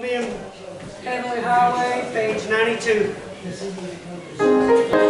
be in Highway, page 92.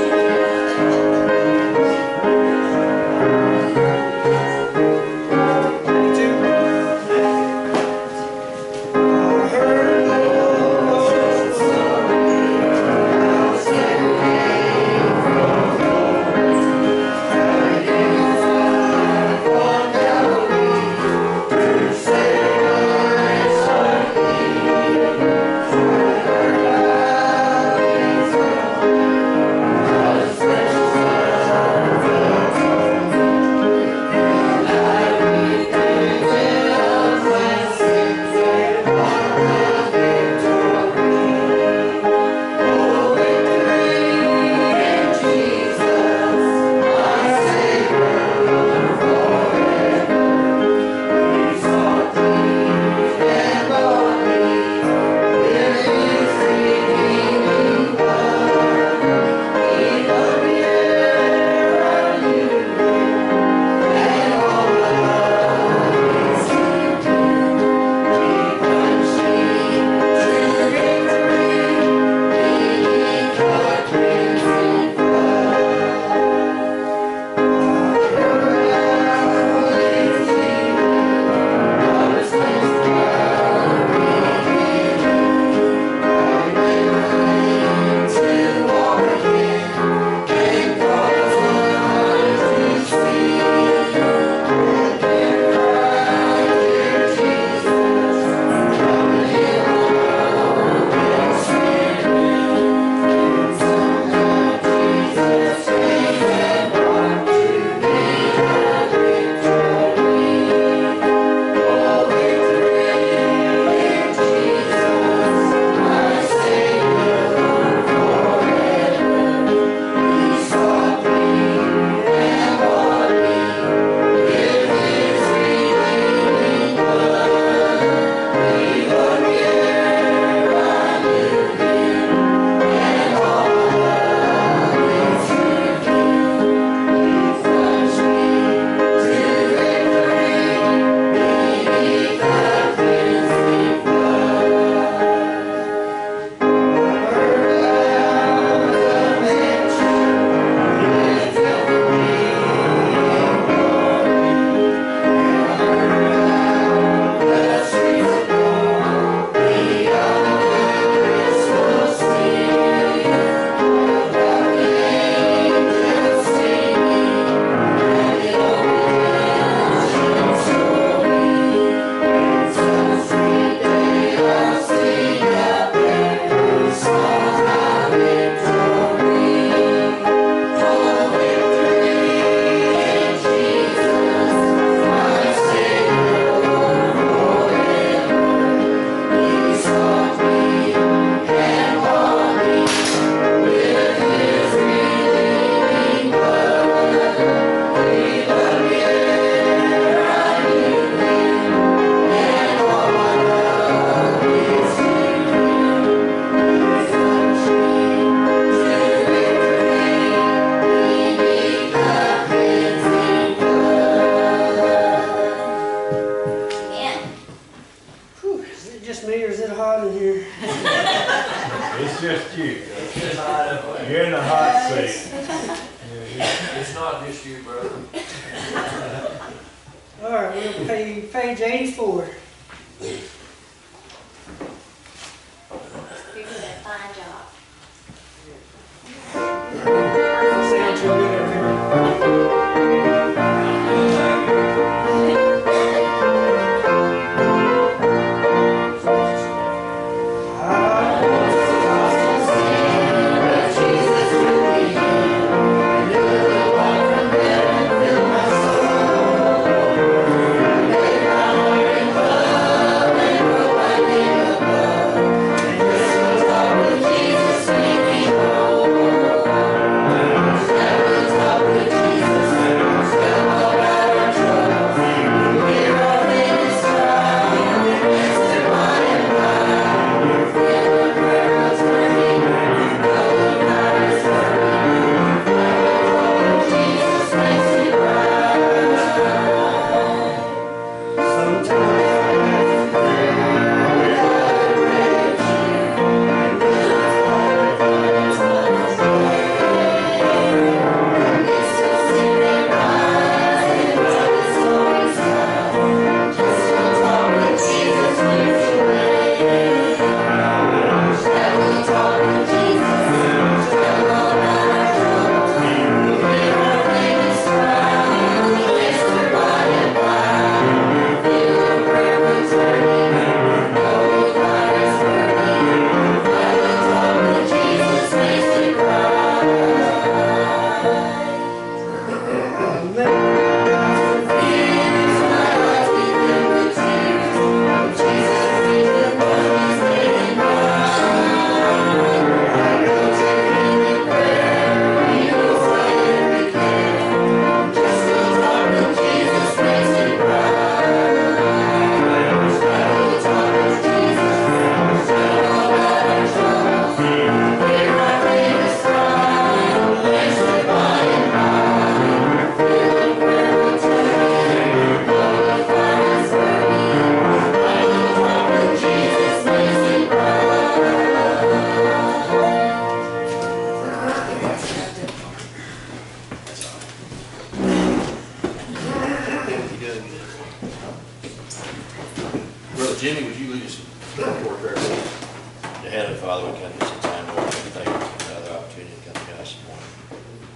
Father, we come this time, Lord, we thank you for another opportunity to come to your house this morning.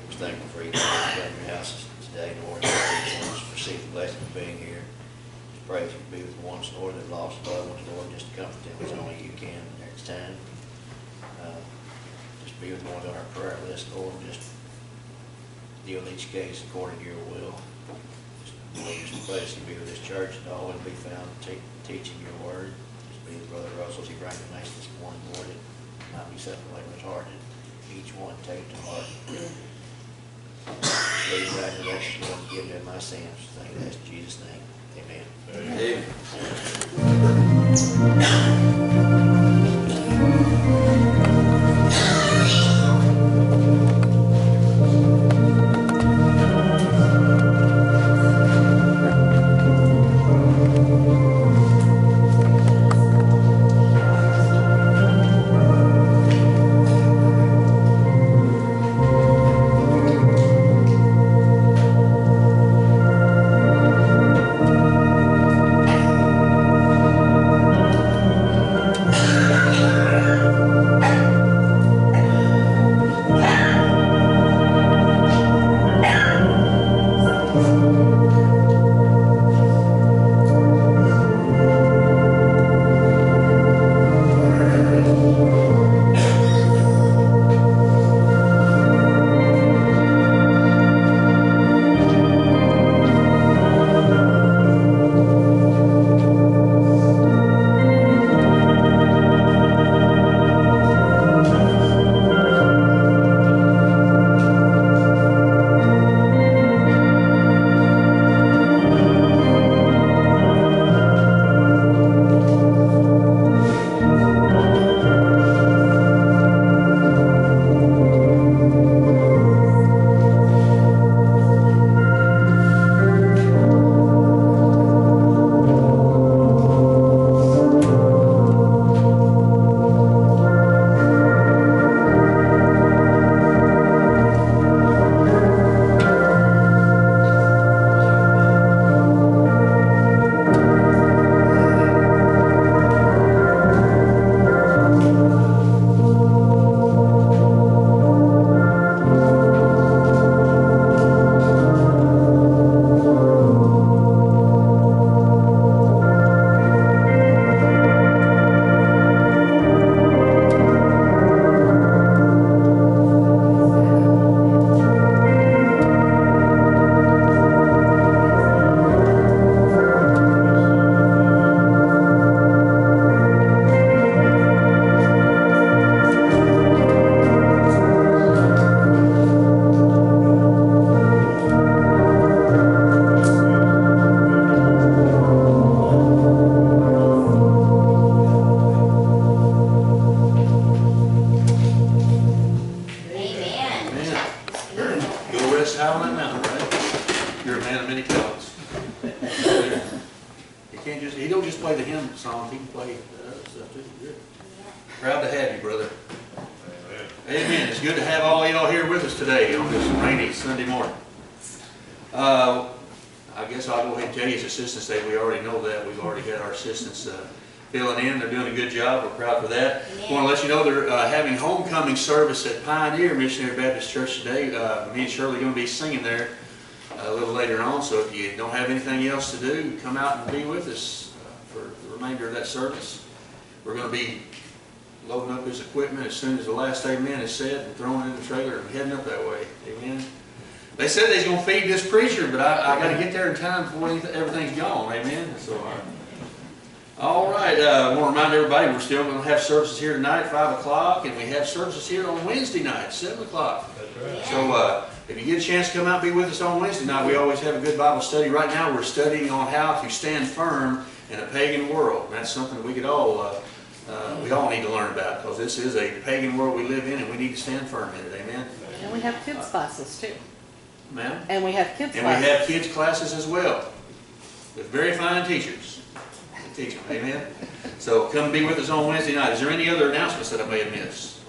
We're thankful for each one who's come to your house today, Lord, and one's received the blessing of being here. Just pray that you be with ones, Lord, that lost loved ones, Lord, just to comfort them as only you can next time. Uh, Just be with the ones on our prayer list, Lord, just deal with each case according to your will. Just, Lord, just that you be with this church and always be found te- teaching your word. Be with Brother Russell he message this morning, Lord, it might be something like his heart, that each one take it to heart. The right direction, Lord, give them my sins. Thank you, that's Jesus' name. Amen. Amen. On that mountain, right? You're a man of many talents. He can't just, he don't just play the hymn songs, he can play the other stuff too. Good. Proud to have you, brother. Amen. It's good to have all y'all here with us today on this rainy Sunday morning. Uh, I guess I'll go ahead and tell you, it's Assistance Day. We already know that. We've already had our assistants uh, filling in. They're doing a good job. We're proud for that. Want to let you know they're uh, having homecoming service at Pioneer Missionary Baptist Church today. Uh, Me and Shirley are going to be singing there uh, a little later on, so if you don't have anything else to do, come out and be with us uh, for the remainder of that service. We're going to be loading up his equipment as soon as the last amen is said and throwing it in the trailer and heading up that way. Amen. They said they's going to feed this preacher, but I, I got to get there in time before everything's gone. Amen. So, uh, all right, uh, I want to remind everybody, we're still going to have services here tonight at 5 o'clock, and we have services here on Wednesday night, 7 o'clock. Right. So uh, if you get a chance to come out and be with us on Wednesday night, we always have a good Bible study. Right now, we're studying on how to stand firm in a pagan world. And that's something that we could all, uh, uh, we all need to learn about, because this is a pagan world we live in, and we need to stand firm in it. Amen? And we have kids classes too. Ma'am? And we have kids And we have kids' classes as well, with very fine teachers that teach them, amen? So come be with us on Wednesday night. Is there any other announcements that I may have missed?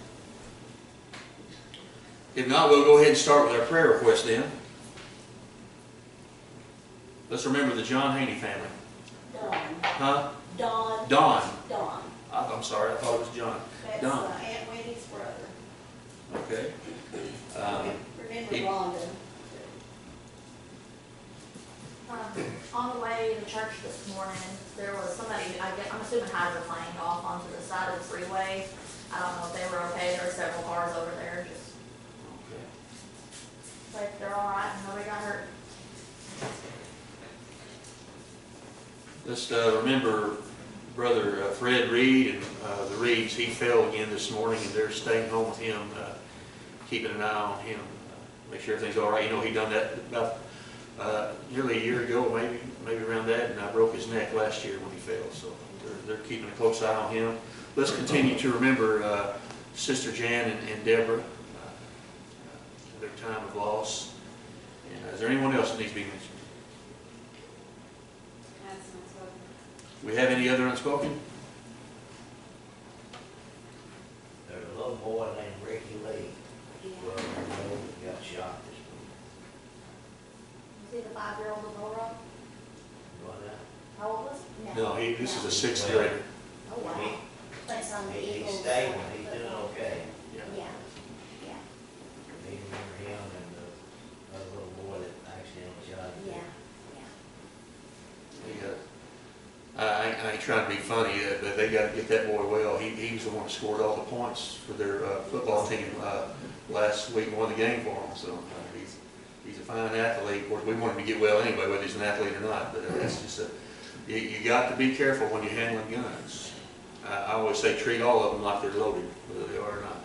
If not, we'll go ahead and start with our prayer request then. Let's remember the John Haney family. Don. Huh? Don. Don. Dawn. I- I'm sorry, I thought it was John. That's Don. uh, Aunt Wendy's brother. Okay. Um, Remember he- Rhonda? Um, on the way to church this morning, there was somebody, I guess, I'm assuming hydroplaned off onto the side of the freeway. I don't know if they were okay, there were several cars over there, just, okay. like, they're all right, nobody got hurt. Let's uh, remember Brother uh, Fred Reed and uh, the Reeds, he fell again this morning, and they're staying home with him, uh, keeping an eye on him, uh, make sure everything's all right. You know, he done that about uh, nearly a year ago, maybe, maybe around that, and I broke his neck last year when he fell, so they're, they're keeping a close eye on him. Let's continue to remember uh, Sister Jan and and Deborah, uh, their time of loss. And uh, is there anyone else that needs to be mentioned? We have any other unspoken? There's a little boy named Ricky Lee, he got shot this week. You see the five-year-old Lenora? What that? How old was he? No, he, this is a sixth grader. Oh, wow. Plays on the He, he's Eagles. stable, uh, he's doing football. okay. Yeah, yeah, Me remember him and the other little boy that accidentally shot him. yeah, yeah. He, I, I- I ain't trying to be funny, uh, but they gotta get that boy well. He, he was the one that scored all the points for their, uh, football team, uh, last week, and won the game for them, so, uh, he's, he's a fine athlete. Of course, we want him to get well anyway, whether he's an athlete or not, but that's just a, you, you got to be careful when you're handling guns. I, I always say treat all of them like they're loaded, whether they are or not.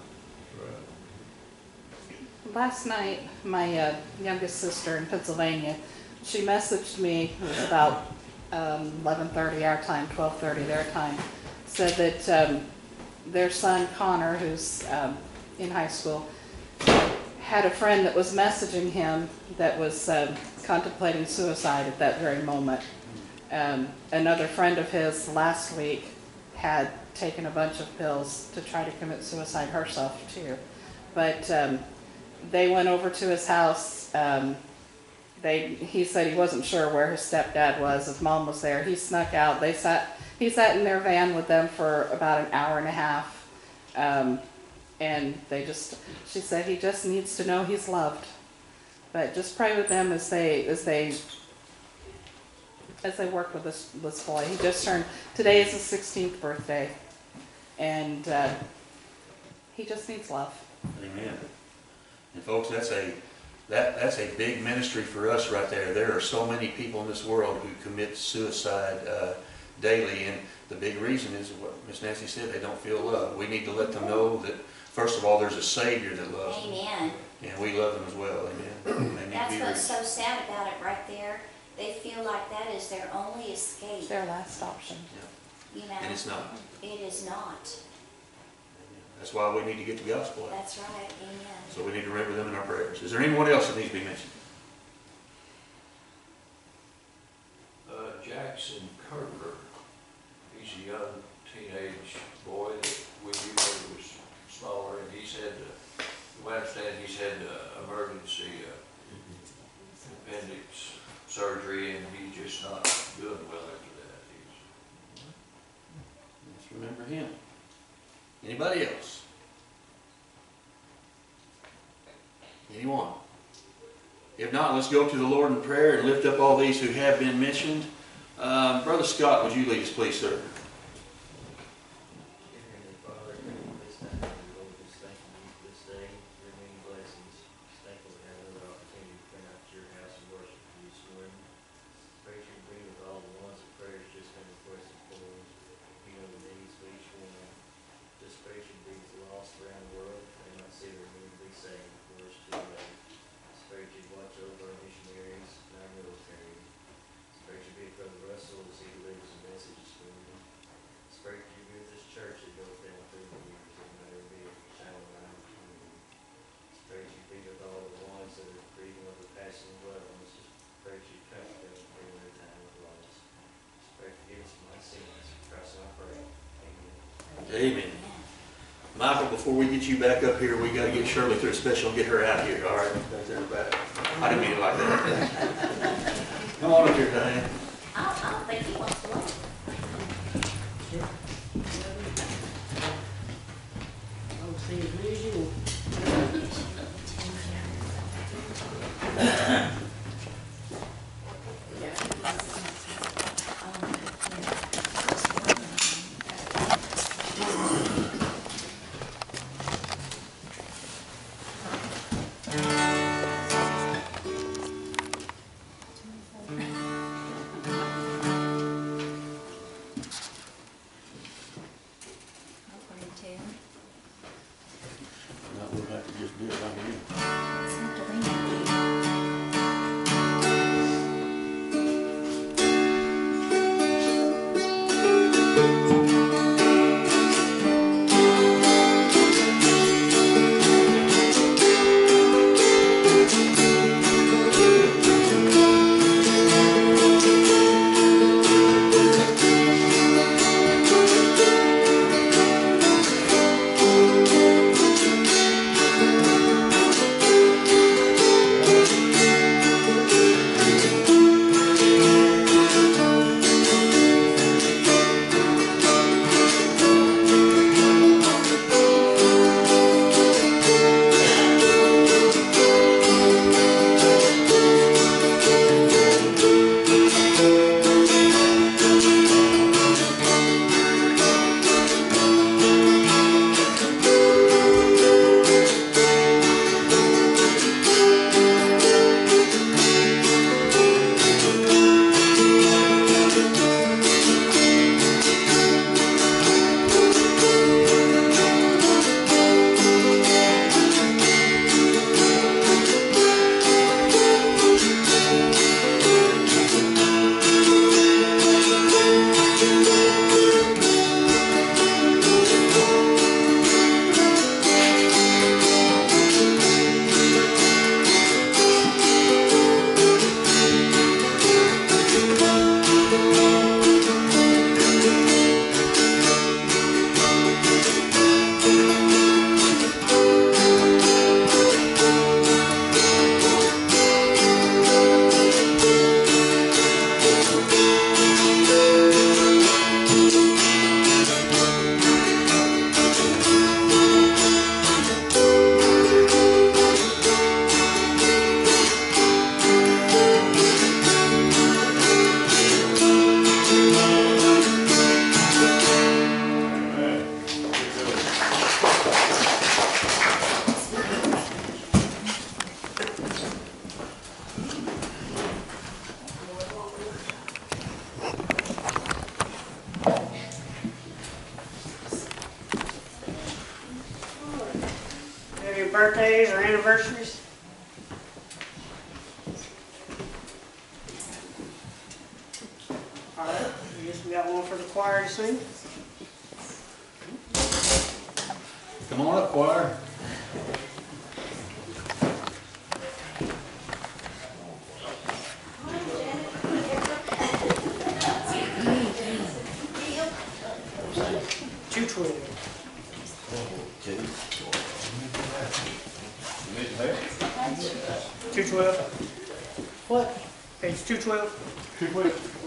Right. Last night, my uh, youngest sister in Pennsylvania, she messaged me, it was about um, 11:30 our time, 12:30 their time, said that um, their son Connor, who's um, in high school, had a friend that was messaging him that was um, contemplating suicide at that very moment. Um, Another friend of his last week had taken a bunch of pills to try to commit suicide herself too. But um, they went over to his house. Um, they, he said he wasn't sure where his stepdad was, if mom was there. He snuck out. They sat, he sat in their van with them for about an hour and a half. And they just, she said he just needs to know he's loved. But just pray with them as they, as they, as they work with this, this boy. He just turned, today is his sixteenth birthday. And, uh, he just needs love. Amen. And folks, that's a, that, that's a big ministry for us right there. There are so many people in this world who commit suicide uh, daily, and the big reason is what Miss Nancy said, they don't feel loved. We need to let them know that, first of all, there's a Savior that loves them, Amen. and we love them as well, amen. They need to That's be what's so sad about it right there. They feel like that is their only escape, It's their last option. Yeah. you know? And it's not. It is not. That's why we need to get the gospel out. That's right, amen. So we need to remember them in our prayers. Is there anyone else that needs to be mentioned? Uh, Jackson Kerber, he's a young teenage boy that we knew when he was smaller, and he's had, we understand he's had uh, emergency uh, appendix surgery, and he's just not doing well after that. He's Let's remember him. Anybody else? Anyone? If not, let's go to the Lord in prayer and lift up all these who have been mentioned. Um, Brother Scott, would you lead us, please, sir? Dear Heavenly Father, this time, Lord, just thank you for this day, your many blessings. Just thankful to have another opportunity to come out to your house and worship you this morning. Praise you be with all the ones that prayers just been requested for. You know the needs of each one. Just praise you be with the lost around the world, they might see their need to be saved before it's too late. Just praise you watch over our missionaries and our military. Just praise you be with Brother Russell as he delivers the message this morning. Pray for you with this church that goes down through the years, and may there be a shining light in the community. Just pray that you be with all the ones that are grieving over passing loved ones, just pray that you comfort them during their time of loss. Just pray forgiveness of my sins, Christ I pray, amen. Amen. Michael, before we get you back up here, we gotta get Shirley through a special and get her out here, all right? Back there in the back. I didn't mean it like that. Come on up here, Diane. I don't, I don't think he wants to wait. Seems me as usual. We got one for the choir to sing. Come on up, choir. Two twelve. Two twelve. What? Page two twelve. Two quick.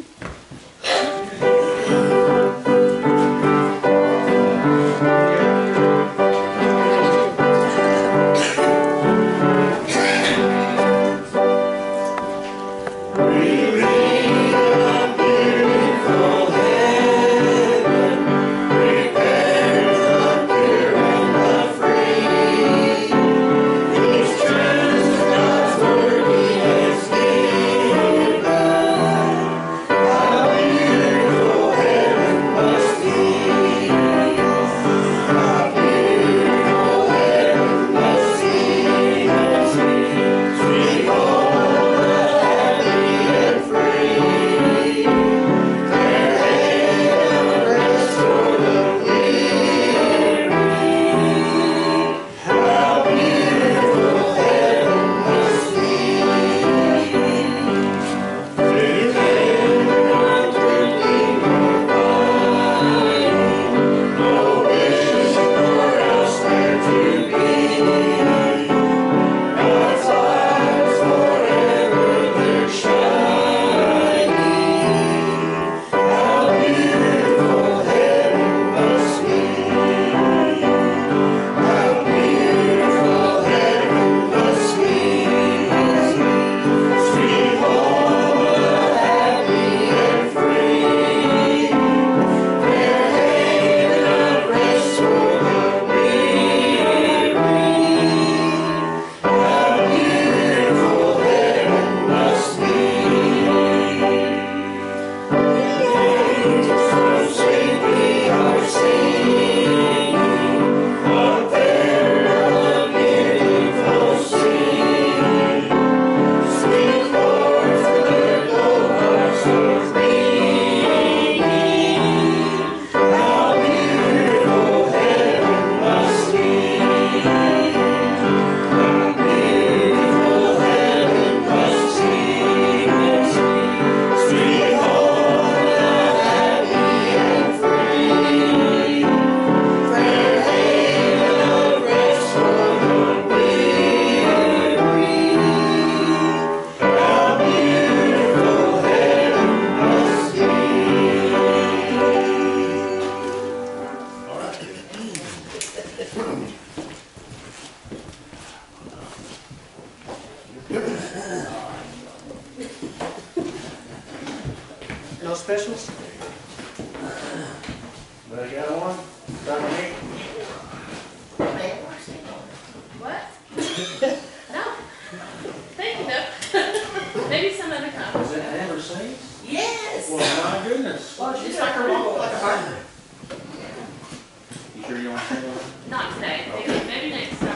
Specials? Anybody got one? Dominique? What? No. Thank you, though. Maybe some other time. Is that Amber Saints? Yes. Well, my goodness. Just like a roll, like a burger. You sure you want to say one? Not today, maybe, maybe next time.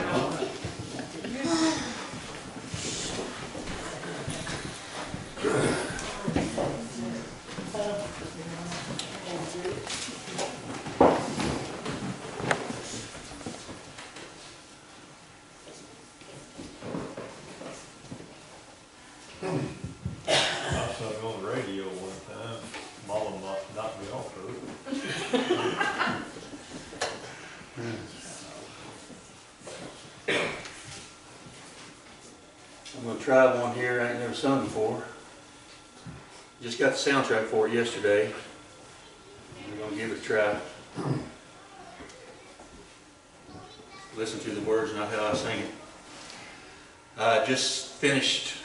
I saw it on the radio one time, Mama knocked knocked me off of it. I'm gonna try one here I ain't never sung before. Just got soundtrack for it yesterday. We're gonna give it a try. Listen to the words, not how I sing it. I just finished,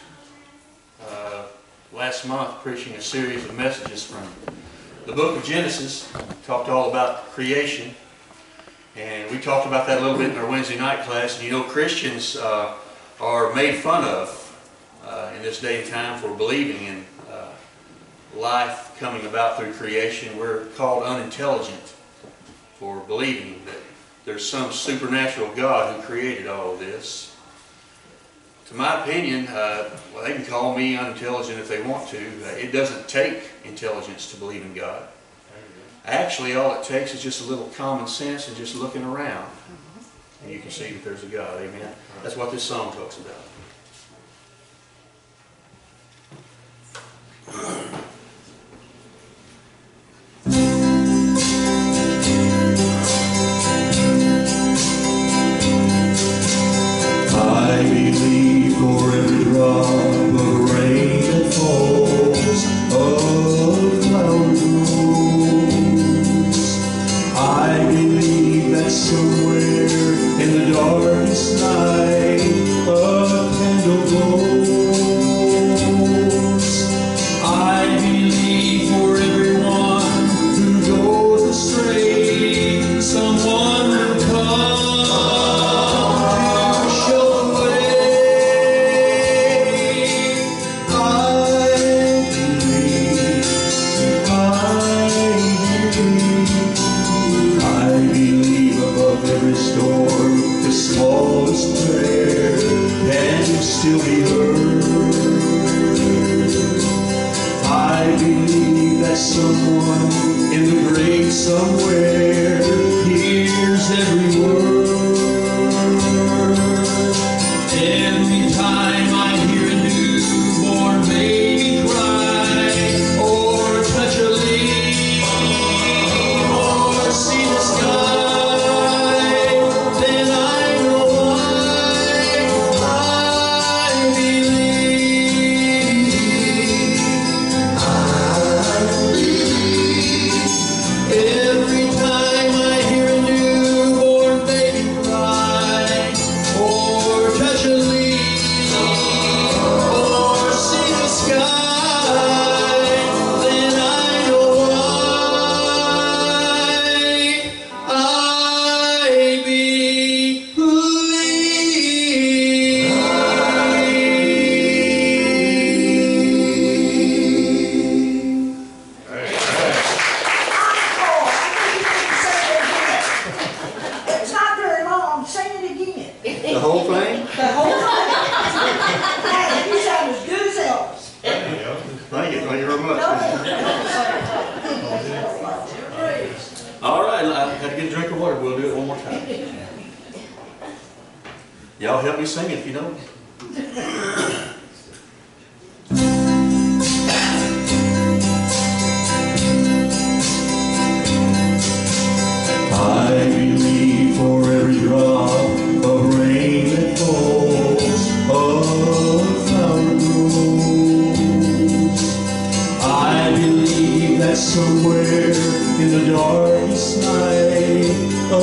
uh, last month preaching a series of messages from the book of Genesis. Talked all about creation. And we talked about that a little bit in our Wednesday night class. And you know, Christians, uh, are made fun of uh, in this day and time for believing in life coming about through creation. We're called unintelligent for believing that there's some supernatural God who created all of this. To my opinion, uh, well, they can call me unintelligent if they want to. Uh, it doesn't take intelligence to believe in God. Actually, all it takes is just a little common sense and just looking around. And you can see that there's a God. Amen. That's what this song talks about.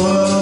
Night,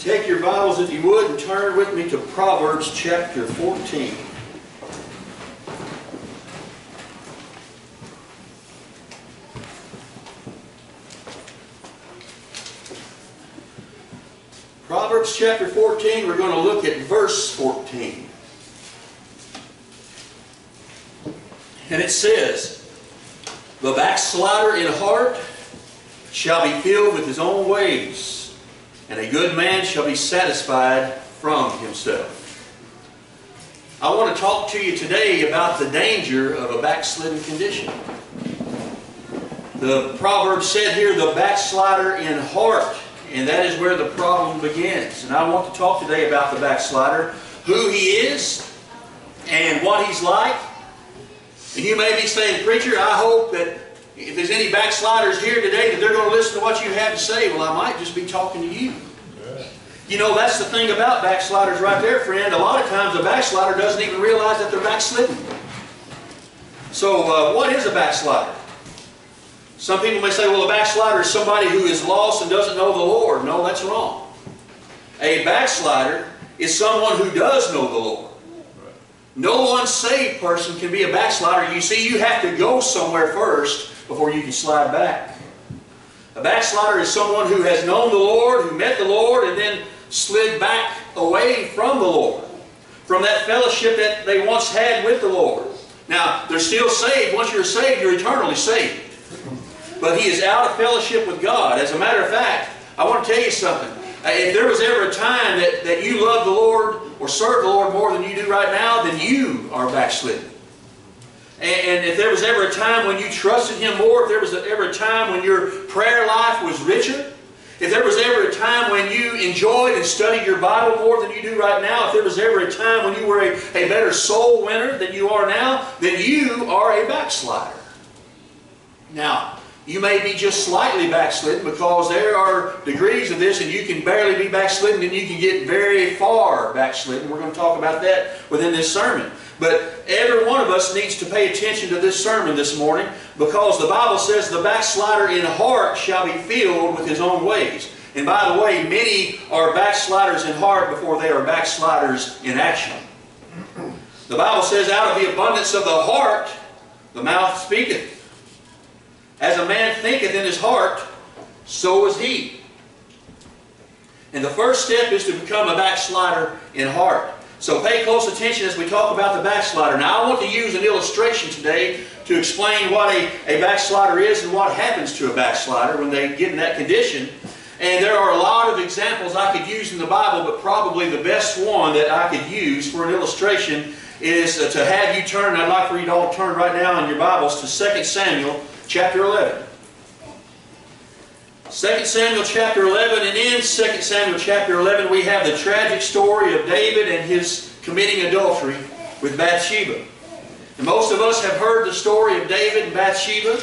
Take your Bibles, if you would, and turn with me to Proverbs chapter 14. Proverbs chapter 14, we're going to look at verse 14. And it says, The backslider in heart shall be filled with his own ways, and a good man shall be satisfied from himself. I want to talk to you today about the danger of a backslidden condition. The proverb said here, the backslider in heart, and that is where the problem begins. And I want to talk today about the backslider, who he is, and what he's like. And you may be saying, Preacher, I hope that if there's any backsliders here today, that they're going to listen to what you have to say. Well, I might just be talking to you. You know, that's the thing about backsliders right there, friend. A lot of times a backslider doesn't even realize that they're backslidden. So, uh, what is a backslider? Some people may say, well, a backslider is somebody who is lost and doesn't know the Lord. No, that's wrong. A backslider is someone who does know the Lord. No unsaved person can be a backslider. You see, you have to go somewhere first before you can slide back. A backslider is someone who has known the Lord, who met the Lord, and then slid back away from the Lord, from that fellowship that they once had with the Lord. Now, they're still saved. Once you're saved, you're eternally saved. But he is out of fellowship with God. As a matter of fact, I want to tell you something. Uh, If there was ever a time that, that you love the Lord or serve the Lord more than you do right now, then you are backslidden. And, if there was ever a time when you trusted Him more, if there was ever a time when your prayer life was richer, if there was ever a time when you enjoyed and studied your Bible more than you do right now, if there was ever a time when you were a, a better soul winner than you are now, then you are a backslider. Now, you may be just slightly backslidden because there are degrees of this and you can barely be backslidden and you can get very far backslidden. We're going to talk about that within this sermon. But every one of us needs to pay attention to this sermon this morning because the Bible says the backslider in heart shall be filled with his own ways. And by the way, many are backsliders in heart before they are backsliders in action. The Bible says, out of the abundance of the heart, the mouth speaketh. As a man thinketh in his heart, so is he. And the first step is to become a backslider in heart. So pay close attention as we talk about the backslider. Now I want to use an illustration today to explain what a, a backslider is and what happens to a backslider when they get in that condition. And there are a lot of examples I could use in the Bible, but probably the best one that I could use for an illustration is uh, to have you turn, I'd like for you to all turn right now in your Bibles to 2 Samuel chapter 11. 2 Samuel chapter 11, and in 2 Samuel chapter 11 we have the tragic story of David and his committing adultery with Bathsheba. And most of us have heard the story of David and Bathsheba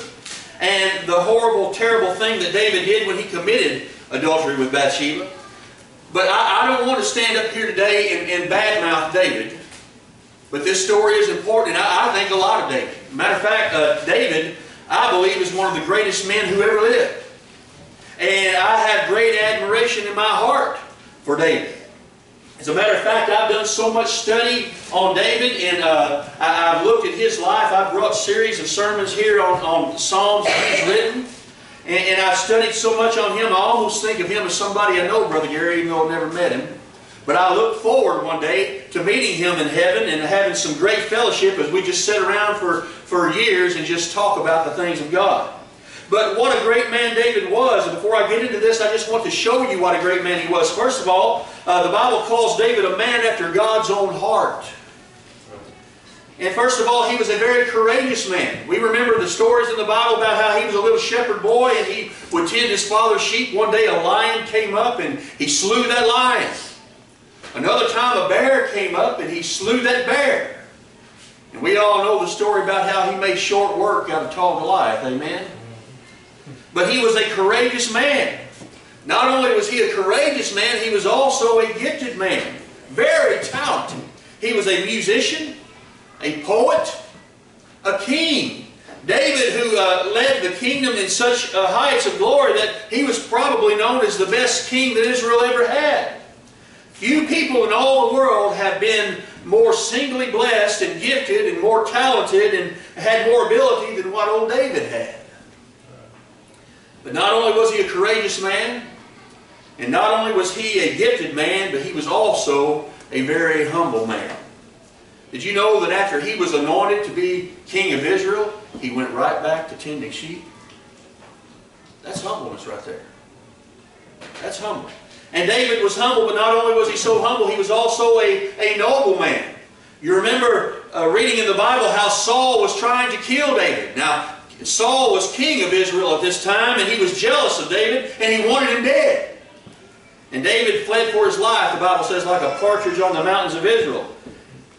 and the horrible, terrible thing that David did when he committed adultery with Bathsheba. But I, I don't want to stand up here today and, and badmouth David. But this story is important, and I, I think a lot of David. Matter of fact, uh, David, I believe, is one of the greatest men who ever lived. And I have great admiration in my heart for David. As a matter of fact, I've done so much study on David, and uh, I, I've looked at his life. I've brought series of sermons here on, on Psalms that he's written, and, and I've studied so much on him. I almost think of him as somebody I know, Brother Gary, even though I've never met him. But I look forward one day to meeting him in heaven and having some great fellowship as we just sit around for, for years and just talk about the things of God. But what a great man David was, and before I get into this, I just want to show you what a great man he was. First of all, uh, the Bible calls David a man after God's own heart. And first of all, he was a very courageous man. We remember the stories in the Bible about how he was a little shepherd boy and he would tend his father's sheep. One day a lion came up and he slew that lion. Another time a bear came up and he slew that bear. And we all know the story about how he made short work out of tall Goliath. Amen? But he was a courageous man. Not only was he a courageous man, he was also a gifted man. Very talented. He was a musician, a poet, a king. David, who uh, led the kingdom in such uh, heights of glory that he was probably known as the best king that Israel ever had. Few people in all the world have been more singly blessed and gifted and more talented and had more ability than what old David had. But not only was he a courageous man, and not only was he a gifted man, but he was also a very humble man. Did you know that after he was anointed to be king of Israel, he went right back to tending sheep? That's humbleness right there. That's humble. And David was humble, but not only was he so humble, he was also a, a noble man. You remember uh, reading in the Bible how Saul was trying to kill David. Now, Saul was king of Israel at this time, and he was jealous of David, and he wanted him dead. And David fled for his life, the Bible says, like a partridge on the mountains of Israel.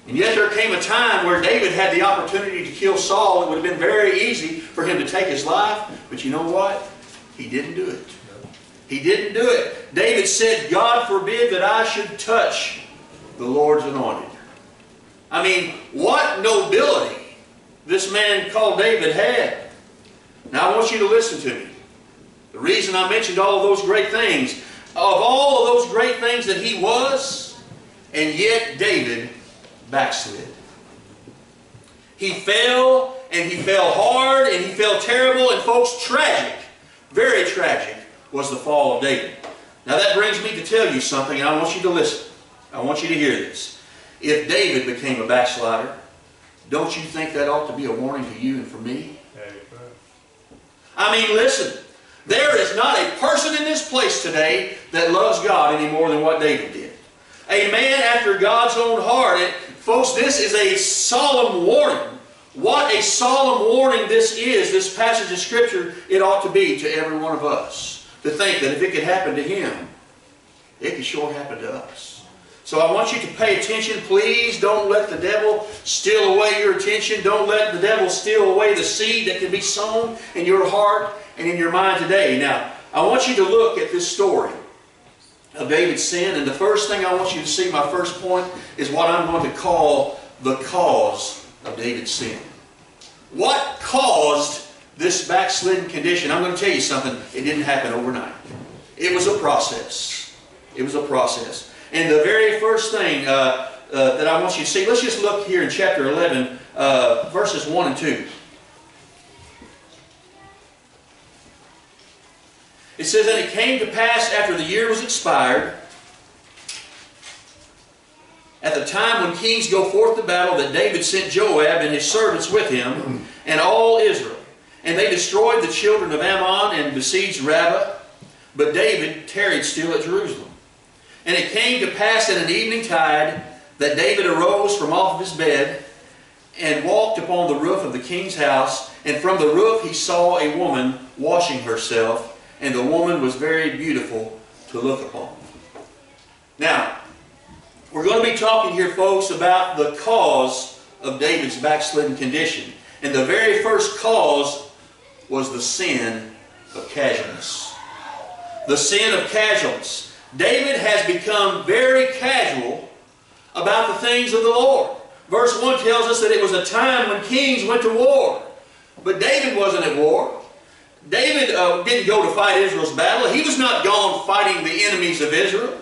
And yet there came a time where David had the opportunity to kill Saul. It would have been very easy for him to take his life. But you know what? He didn't do it. He didn't do it. David said, God forbid that I should touch the Lord's anointed. I mean, what nobility this man called David had. Now I want you to listen to me. The reason I mentioned all of those great things, of all of those great things that he was, and yet David backslid. He fell, and he fell hard, and he fell terrible, and folks, tragic, very tragic, was the fall of David. Now that brings me to tell you something, and I want you to listen. I want you to hear this. If David became a backslider, don't you think that ought to be a warning to you and for me? I mean, listen. There is not a person in this place today that loves God any more than what David did. A man after God's own heart. And folks, this is a solemn warning. What a solemn warning this is, this passage of Scripture, it ought to be to every one of us. To think that if it could happen to him, it could sure happen to us. So I want you to pay attention. Please don't let the devil steal away your attention. Don't let the devil steal away the seed that can be sown in your heart and in your mind today. Now, I want you to look at this story of David's sin. And the first thing I want you to see, my first point, is what I'm going to call the cause of David's sin. What caused this backslidden condition? I'm going to tell you something. It didn't happen overnight. It was a process. It was a process. And the very first thing uh, uh, that I want you to see, let's just look here in chapter 11, uh, verses 1 and 2. It says, And it came to pass after the year was expired, at the time when kings go forth to battle, that David sent Joab and his servants with him, and all Israel. And they destroyed the children of Ammon and besieged Rabbah. But David tarried still at Jerusalem. And it came to pass at an evening tide that David arose from off of his bed and walked upon the roof of the king's house. And from the roof he saw a woman washing herself, and the woman was very beautiful to look upon. Now, we're going to be talking here, folks, about the cause of David's backslidden condition. And the very first cause was the sin of casualness. The sin of casualness. David has become very casual about the things of the Lord. Verse 1 tells us that it was a time when kings went to war. But David wasn't at war. David uh, didn't go to fight Israel's battle. He was not gone fighting the enemies of Israel.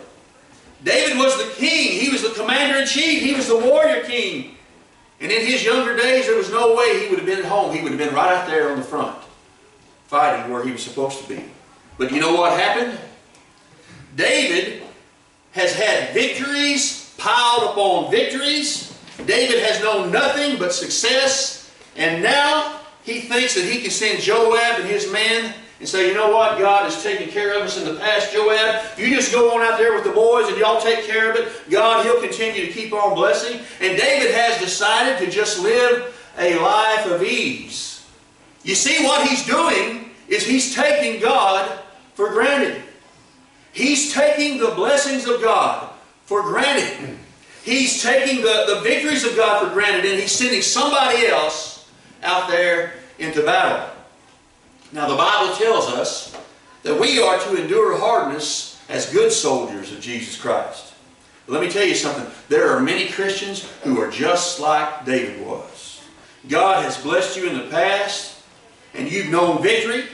David was the king. He was the commander in chief. He was the warrior king. And in his younger days, there was no way he would have been at home. He would have been right out there on the front, fighting where he was supposed to be. But you know what happened? David has had victories piled upon victories. David has known nothing but success. And now he thinks that he can send Joab and his men and say, you know what, God has taken care of us in the past, Joab. You just go on out there with the boys and y'all take care of it. God, He'll continue to keep on blessing. And David has decided to just live a life of ease. You see, what he's doing is he's taking God for granted. He's taking the blessings of God for granted. He's taking the, the victories of God for granted and he's sending somebody else out there into battle. Now the Bible tells us that we are to endure hardness as good soldiers of Jesus Christ. But let me tell you something. There are many Christians who are just like David was. God has blessed you in the past and you've known victory.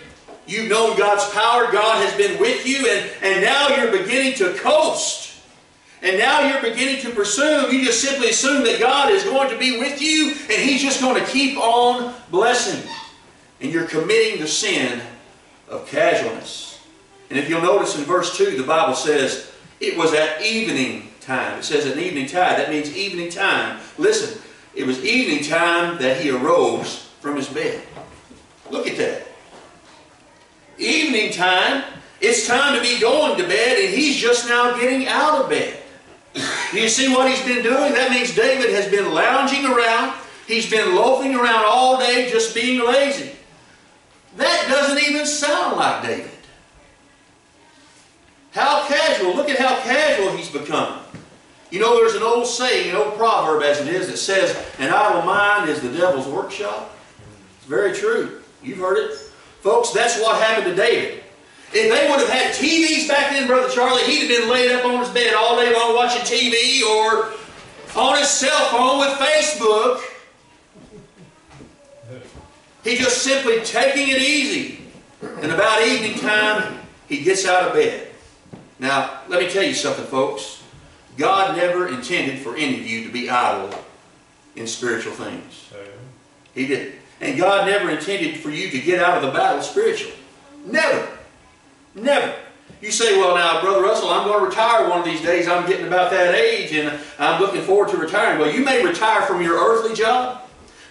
You've known God's power. God has been with you and, and now you're beginning to coast. And now you're beginning to presume, you just simply assume that God is going to be with you and He's just going to keep on blessing. And you're committing the sin of casualness. And if you'll notice in verse 2, the Bible says, it was at evening time. It says at evening time. That means evening time. Listen, it was evening time that he arose from his bed. Look at that. Evening time, it's time to be going to bed, and he's just now getting out of bed. You see what he's been doing? That means David has been lounging around. He's been loafing around all day just being lazy. That doesn't even sound like David. How casual. Look at how casual he's become. You know, there's an old saying, an old proverb as it is, that says, an idle mind is the devil's workshop. It's very true. You've heard it. Folks, that's what happened to David. If they would have had TVs back then, Brother Charlie, he'd have been laid up on his bed all day long watching TV or on his cell phone with Facebook. He just simply taking it easy. And about evening time, he gets out of bed. Now, let me tell you something, folks. God never intended for any of you to be idle in spiritual things. He didn't. And God never intended for you to get out of the battle spiritually. Never. Never. You say, well now, Brother Russell, I'm going to retire one of these days. I'm getting about that age and I'm looking forward to retiring. Well, you may retire from your earthly job,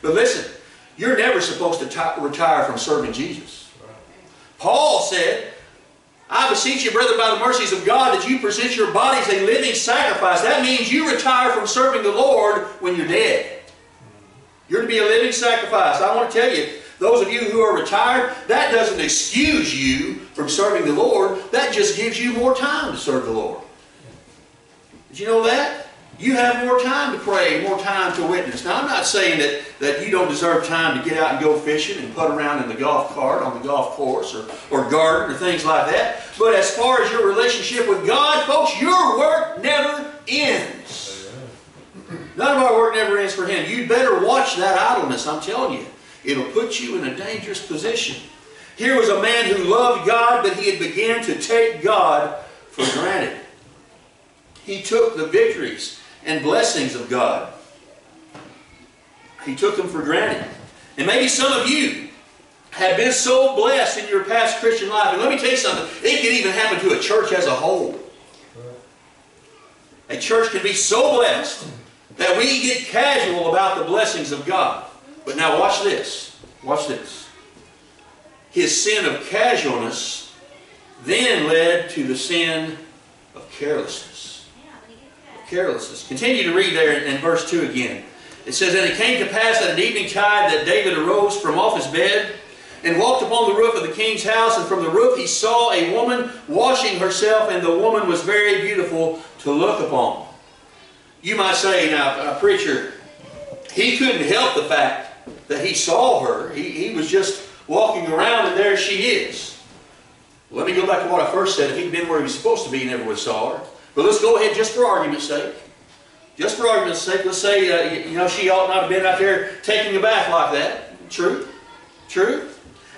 but listen, you're never supposed to retire from serving Jesus. Paul said, I beseech you, brother, by the mercies of God, that you present your bodies a living sacrifice. That means you retire from serving the Lord when you're dead. You're to be a living sacrifice. I want to tell you, those of you who are retired, that doesn't excuse you from serving the Lord. That just gives you more time to serve the Lord. Did you know that? You have more time to pray, more time to witness. Now, I'm not saying that, that you don't deserve time to get out and go fishing and put around in the golf cart on the golf course or, or garden or things like that. But as far as your relationship with God, folks, your work never ends. None of our work never ends for Him. You'd better watch that idleness, I'm telling you. It'll put you in a dangerous position. Here was a man who loved God, but he had begun to take God for granted. He took the victories and blessings of God. He took them for granted. And maybe some of you have been so blessed in your past Christian life. And let me tell you something. It can even happen to a church as a whole. A church can be so blessed that we get casual about the blessings of God. But now watch this. Watch this. His sin of casualness then led to the sin of carelessness. Carelessness. Continue to read there in verse 2 again. It says, And it came to pass at an evening tide that David arose from off his bed and walked upon the roof of the king's house, and from the roof he saw a woman washing herself, and the woman was very beautiful to look upon. You might say, now, uh, preacher, he couldn't help the fact that he saw her. He, he was just walking around and there she is. Let me go back to what I first said. If he'd been where he was supposed to be, he never would have saw her. But let's go ahead just for argument's sake. Just for argument's sake, let's say, uh, you know, she ought not have been out there taking a bath like that. True? True?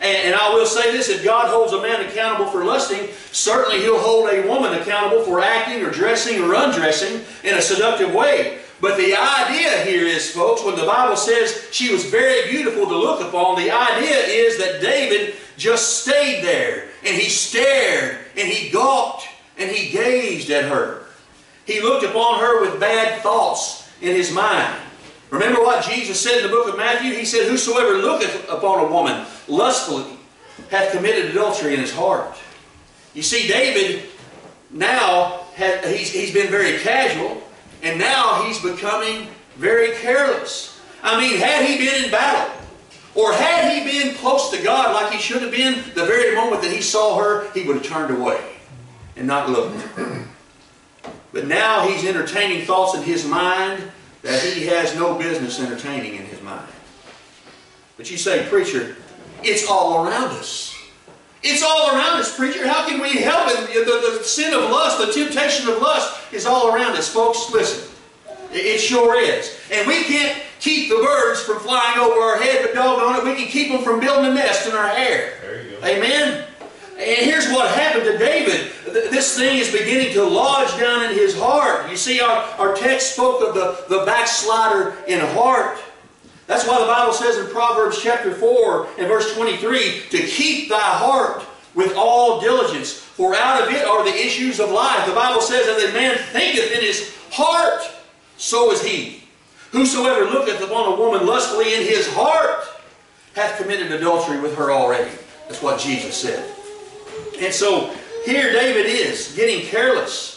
And, and I will say this, if God holds a man accountable for lusting, certainly he'll hold a woman accountable for acting or dressing or undressing in a seductive way. But the idea here is, folks, when the Bible says she was very beautiful to look upon, the idea is that David just stayed there and he stared and he gawked and he gazed at her. He looked upon her with bad thoughts in his mind. Remember what Jesus said in the book of Matthew? He said, Whosoever looketh upon a woman lustfully hath committed adultery in his heart. You see, David now, had, he's, he's been very casual, and now he's becoming very careless. I mean, had he been in battle, or had he been close to God like he should have been, the very moment that he saw her, he would have turned away and not looked. But now he's entertaining thoughts in his mind that he has no business entertaining in his mind. But you say, preacher, it's all around us. It's all around us, preacher. How can we help it? The, the sin of lust, the temptation of lust is all around us. Folks, listen. It, sure is. And we can't keep the birds from flying over our head, but doggone it, we can keep them from building a nest in our hair. There you go. Amen? And here's what happened to David. This thing is beginning to lodge down in his heart. You see, our, our text spoke of the, the backslider in heart. That's why the Bible says in Proverbs chapter 4 and verse 23, to keep thy heart with all diligence, for out of it are the issues of life. The Bible says, that a man thinketh in his heart, so is he. Whosoever looketh upon a woman lustfully in his heart hath committed adultery with her already. That's what Jesus said. And so here David is getting careless.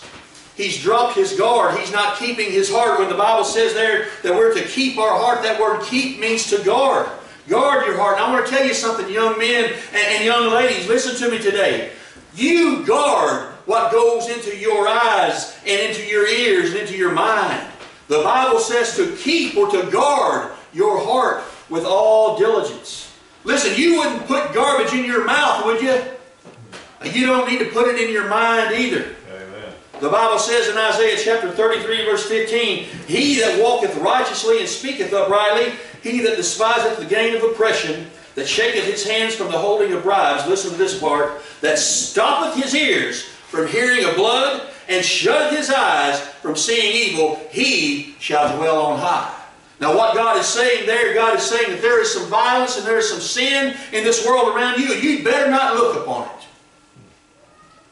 He's dropped his guard. He's not keeping his heart. When the Bible says there that we're to keep our heart, that word keep means to guard. Guard your heart. And I want to tell you something, young men and, young ladies. Listen to me today. You guard what goes into your eyes and into your ears and into your mind. The Bible says to keep or to guard your heart with all diligence. Listen, you wouldn't put garbage in your mouth, would you? You don't need to put it in your mind either. The Bible says in Isaiah chapter 33 verse 15, He that walketh righteously and speaketh uprightly, he that despiseth the gain of oppression, that shaketh his hands from the holding of bribes, listen to this part, that stoppeth his ears from hearing of blood, and shutteth his eyes from seeing evil, he shall dwell on high. Now what God is saying there, God is saying that there is some violence and there is some sin in this world around you, and you'd better not look upon it.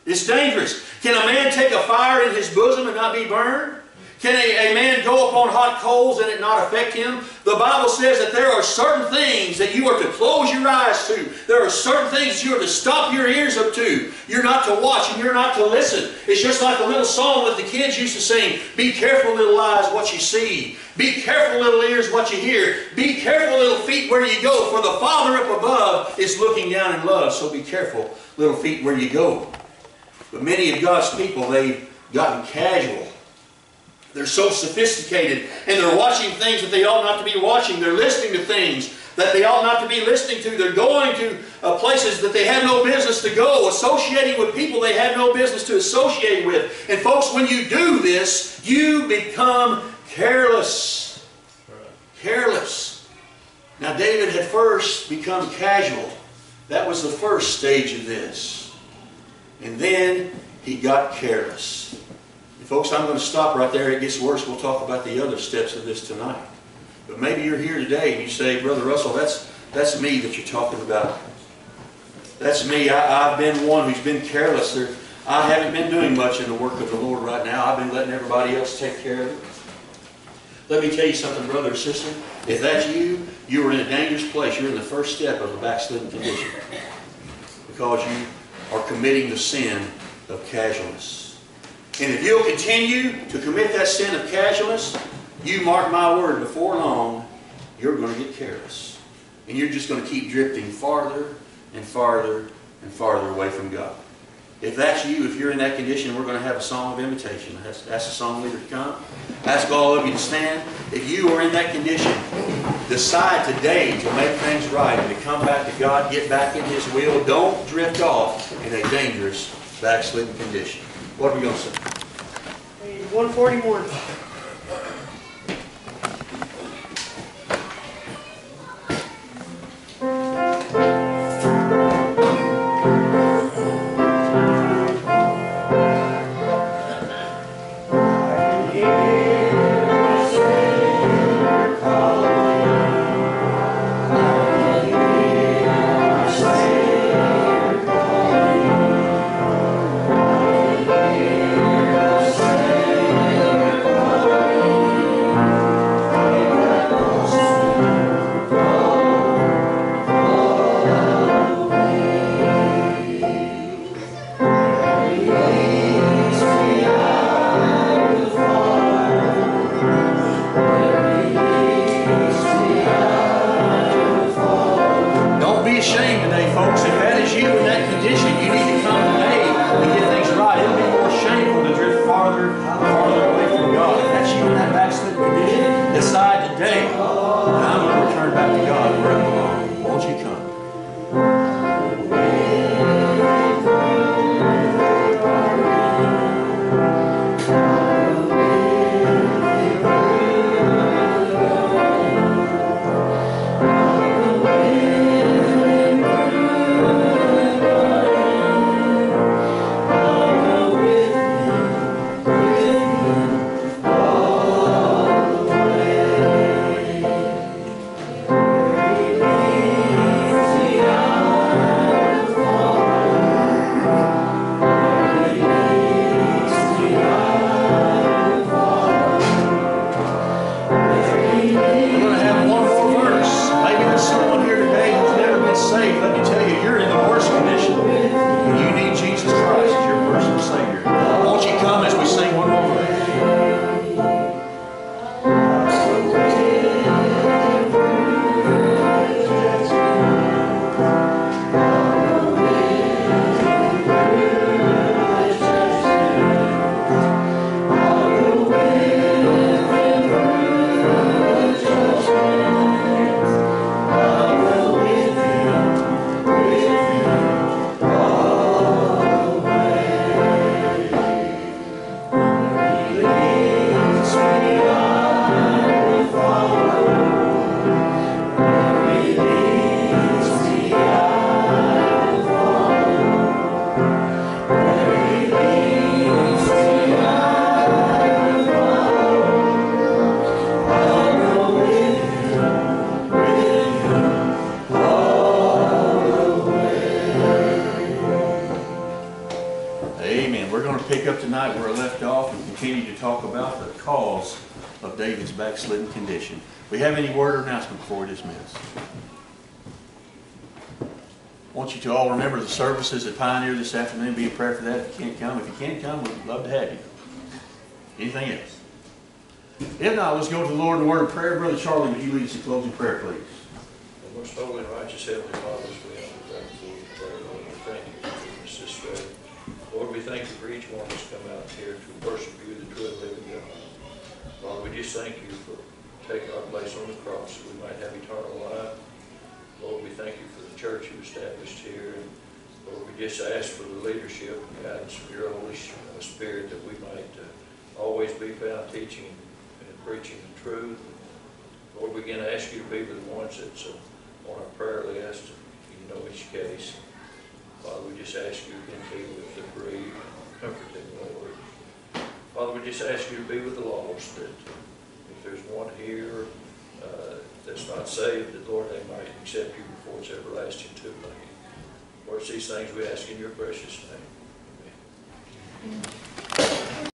It's dangerous. Can a man take a fire in his bosom and not be burned? Can a, a man go upon hot coals and it not affect him? The Bible says that there are certain things that you are to close your eyes to. There are certain things you are to stop your ears up to. You're not to watch and you're not to listen. It's just like a little song that the kids used to sing. Be careful, little eyes, what you see. Be careful, little ears, what you hear. Be careful, little feet, where you go. For the Father up above is looking down in love. So be careful, little feet, where you go. But many of God's people, they've gotten casual. They're so sophisticated and they're watching things that they ought not to be watching. They're listening to things that they ought not to be listening to. They're going to uh, places that they have no business to go, associating with people they have no business to associate with. And folks, when you do this, you become careless. Careless. Now, David had first become casual. That was the first stage of this. And then he got careless. And folks, I'm going to stop right there. It gets worse. We'll talk about the other steps of this tonight. But maybe you're here today and you say, Brother Russell, that's, that's me that you're talking about. That's me. I, I've been one who's been careless. There, I haven't been doing much in the work of the Lord right now. I've been letting everybody else take care of it. Let me tell you something, brother or sister. If that's you, you are in a dangerous place. You're in the first step of a backslidden condition. Because you are committing the sin of casualness. And if you'll continue to commit that sin of casualness, you mark my word, before long, you're going to get careless. And you're just going to keep drifting farther and farther and farther away from God. If that's you, if you're in that condition, we're going to have a song of invitation. Ask, ask the song leader to come. Ask all of you to stand. If you are in that condition, decide today to make things right and to come back to God, get back in His will. Don't drift off in a dangerous backslidden condition. What are we going to say? 141. Backslidden condition. We have any word or announcement before we dismiss? Want you to all remember the services at Pioneer this afternoon. Be a prayer for that if you can't come. If you can't come, we'd love to have you. Anything else? If not, let's go to the Lord in a word of prayer. Brother Charlie, would you lead us in closing prayer, please? And most holy and righteous Heavenly Father, we honor and thank you for Lord, we thank you for this day. Lord, we thank you for each one that's come out here to worship you, the true living God. Father, we just thank you for taking our place on the cross so we might have eternal life. Lord, we thank you for the church you established here. And Lord, we just ask for the leadership and guidance of your Holy Spirit that we might uh, always be found teaching and preaching the truth. Lord, we again ask you to be with the ones that's uh, on our prayer list. You know each case. Father, we just ask you to be with the bereaved, comfort them. Father, we just ask you to be with the lost, that if there's one here uh, that's not saved, that Lord, they might accept you before it's everlasting too late. Lord, it's these things we ask in your precious name. Amen.